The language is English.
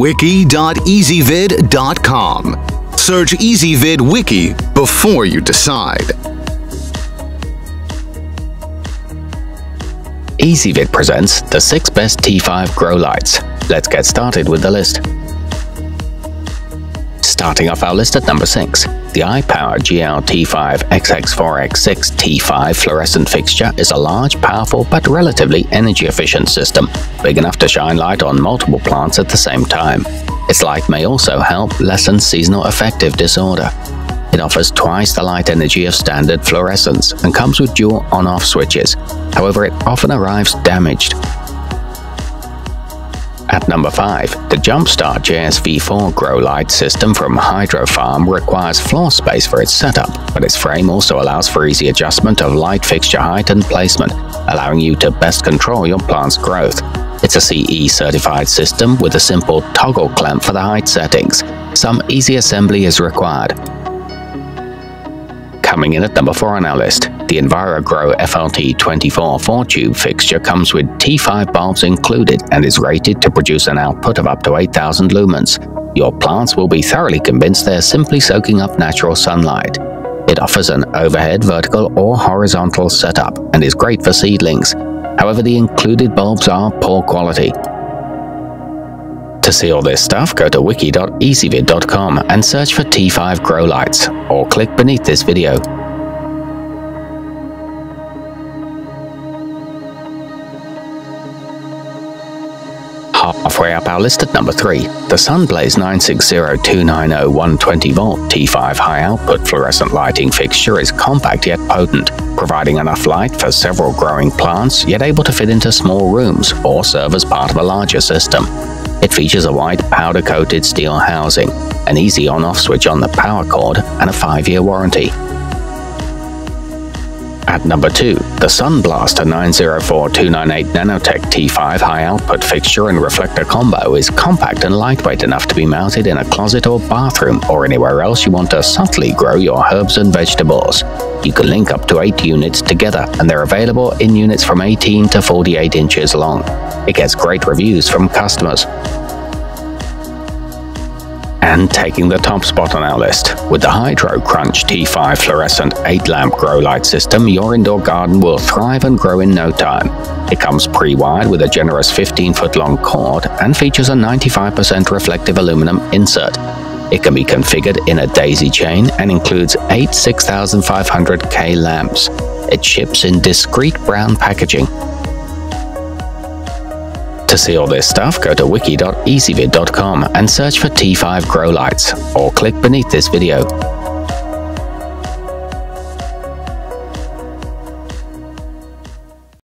wiki.ezvid.com. Search EZVid Wiki before you decide. Ezvid presents the 6 best T5 grow lights. Let's get started with the list. Starting off our list at number 6, the iPower GL-T5 XX4X6 T5 fluorescent fixture is a large, powerful, but relatively energy-efficient system, big enough to shine light on multiple plants at the same time. Its light may also help lessen seasonal affective disorder. It offers twice the light energy of standard fluorescence and comes with dual on-off switches. However, it often arrives damaged. At number 5, the Jumpstart JSV4 grow light system from Hydrofarm requires floor space for its setup, but its frame also allows for easy adjustment of light fixture height and placement, allowing you to best control your plant's growth. It's a CE certified system with a simple toggle clamp for the height settings. Some easy assembly is required. Coming in at number 4 on our list, the EnviroGro FLT 24 4-tube fixture comes with T5 bulbs included and is rated to produce an output of up to 8000 lumens. Your plants will be thoroughly convinced they're simply soaking up natural sunlight. It offers an overhead, vertical or horizontal setup and is great for seedlings. However, the included bulbs are poor quality. To see all this stuff, go to wiki.ezvid.com and search for T5 grow lights, or click beneath this video. Halfway up our list at number 3, the Sunblaze 960-290-120 volt T5 high output fluorescent lighting fixture is compact yet potent, providing enough light for several growing plants yet able to fit into small rooms or serve as part of a larger system. Features a white powder-coated steel housing, an easy on-off switch on the power cord, and a 5-year warranty. At number 2, the Sunblaster 904298 Nanotech T5 high output fixture and reflector combo is compact and lightweight enough to be mounted in a closet or bathroom or anywhere else you want to subtly grow your herbs and vegetables. You can link up to 8 units together and they're available in units from 18 to 48 inches long. It gets great reviews from customers and taking the top spot on our list. With the Hydro Crunch T5 fluorescent 8 lamp grow light system, your indoor garden will thrive and grow in no time. It comes pre-wired with a generous 15 foot long cord and features a 95% reflective aluminum insert. It can be configured in a daisy chain and includes 8 6500K lamps. It ships in discreet brown packaging to see all this stuff, go to wiki.ezvid.com and search for T5 grow lights, or click beneath this video.